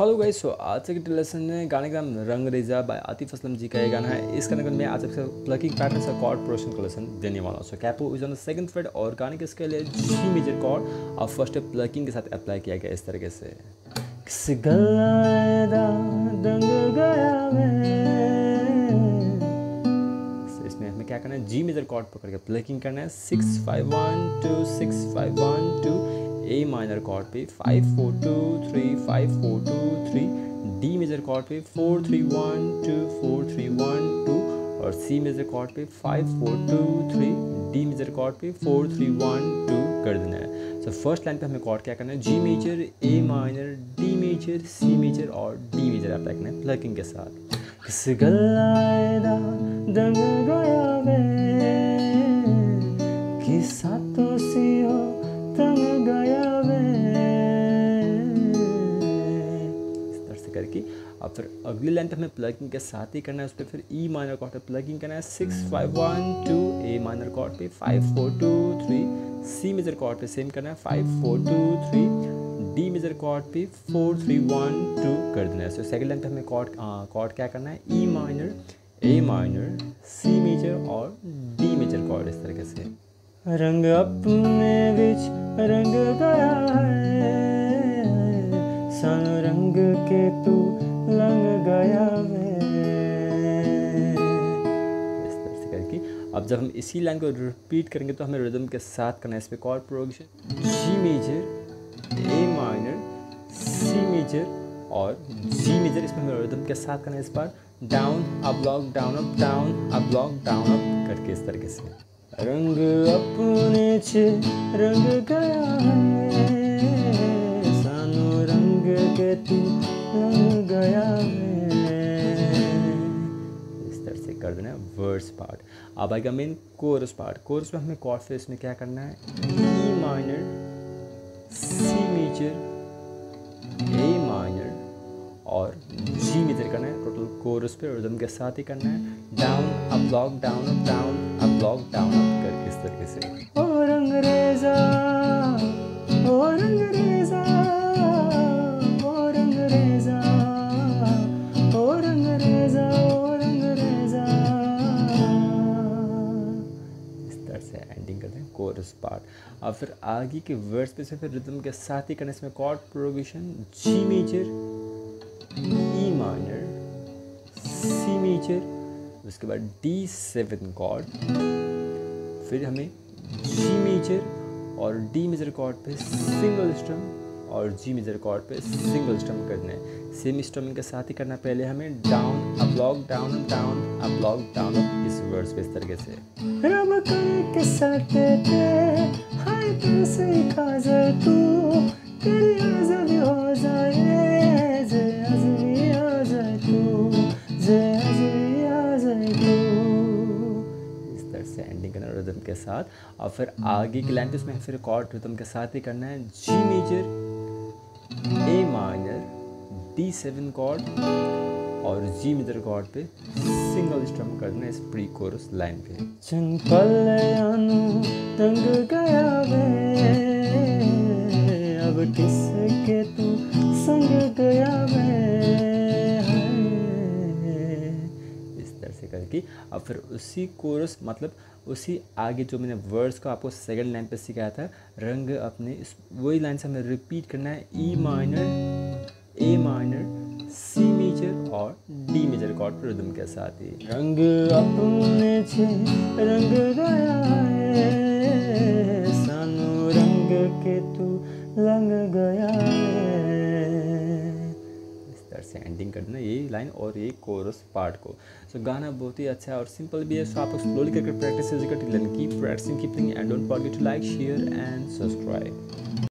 Hello guys, सो आज के lesson में गाने का नाम रंग रेजा बाय आतिफ असलम जी का ये गाना है। इस गाने को मैं आज आपसे प्लकिंग पैटर्न से कॉर्ड प्रोशन का लेसन देने वाला हूँ। So capo is on the second fret और गाने के इसके लिए जी मेजर कॉर्ड और फ़र्स्ट प्लकिंग के साथ अप्लाई किया गया इस तरीके से। किस इसमें हमें क्या करना है? जी मेजर कॉर्ड पकड़ के प्लकिंग करना है। Six five one two six five one A minor chord पे five four two three five four two three D major chord पे four three one two four three one two और C major chord पे five four two three D major chord पे four three one two कर देना है। सो first line पे हमें cord क्या करना है? G major A minor D major C major और डी मेजर अप्लाई करना है प्लकिंग के साथ। किस करके अब फिर अगली पे हमें प्लगिंग के साथ ही करना है, उस पर फिर ई माइनर कॉर्ड पे प्लगिंग करना है six five one two A minor chord पे five four two three C major chord पे सेम करना है five four two three D major chord पे फोर थ्री वन टू कर देना है। सो सेकंड पे हमें कॉर्ड कॉर्ड क्या करना है? E minor A minor C major और डी मेजर कॉर्ड इस तरीके से। रंग अपने विच रंग गया है। जब हम इसी लाइन को रिपीट करेंगे तो हमें रिदम के साथ करना है। इस पर chord progression G major A minor C major और जी मेजर इसमें हमें रिदम के साथ करना है। इस बार down up block down up down up block down up करके इस तरीके से। रंग अपने छे, रंग गया है। वर्स पार्ट अब आएगा मेन कोरस पार्ट कोरस में हमें कॉर्ड फेस में क्या करना है? E minor C major A minor और जी मेजर करना है. टोटल कोरस पे रिदम के साथ ही करना है. Down up block down up down up block down up करके इस तरीके से. ओ रंग हैं कोरस पार्ट अब फिर आगे के वर्ड्स पे से फिर रिदम के साथ ही करना इसमें chord progression G major E minor C major उसके बाद डी सेवन कॉर्ड फिर हमें जी मेजर और डी मेजर कॉर्ड पे सिंगल स्ट्रम और जी मेजर कॉर्ड पे सिंगल स्ट्रम करना है। सेम स्ट्रमिंग के साथ ही करना पहले हमें down up block down down up block down इस वर्ड्स पे इस तरीके से। रब करके सटे थे हाय तू सीखा जा तू तेरी आज़ादी हो जाए जे आज़ादी आ जाए तू जे आज़ादी आ जाए तू। इस तरह से एंडिंग करना रिदम के साथ। और फिर आगे की लाइन पे उसमें फिर कॉर्ड रिदम के साथ ही करना है। G major D seven chord और जी मेजर कॉर्ड पे सिंगल स्ट्रम करना है इस प्री कोरस लाइन पे तंग गया वे अब किसके तू संग गया वे इस तरह से करके अब फिर उसी कोरस मतलब उसी आगे जो मैंने वर्ड्स को आपको सेकंड लाइन पे सिखाया था रंग अपने वही लाइन से हमें रिपीट करना है E minor A minor C major और डी मेजर कॉर्ड पर रिदम के साथ ही। रंग अपने छे रंग गया है। सानू रंग के तू लंग गया है। इस तरह से एंडिंग कर देना ये लाइन और ये कोरस पार्ट को। सो so, गाना बहुत ही अच्छा है और सिंपल भी है। सो so, आप स्लोली करके practice keep practicing keep thinking and don't forget to like share and subscribe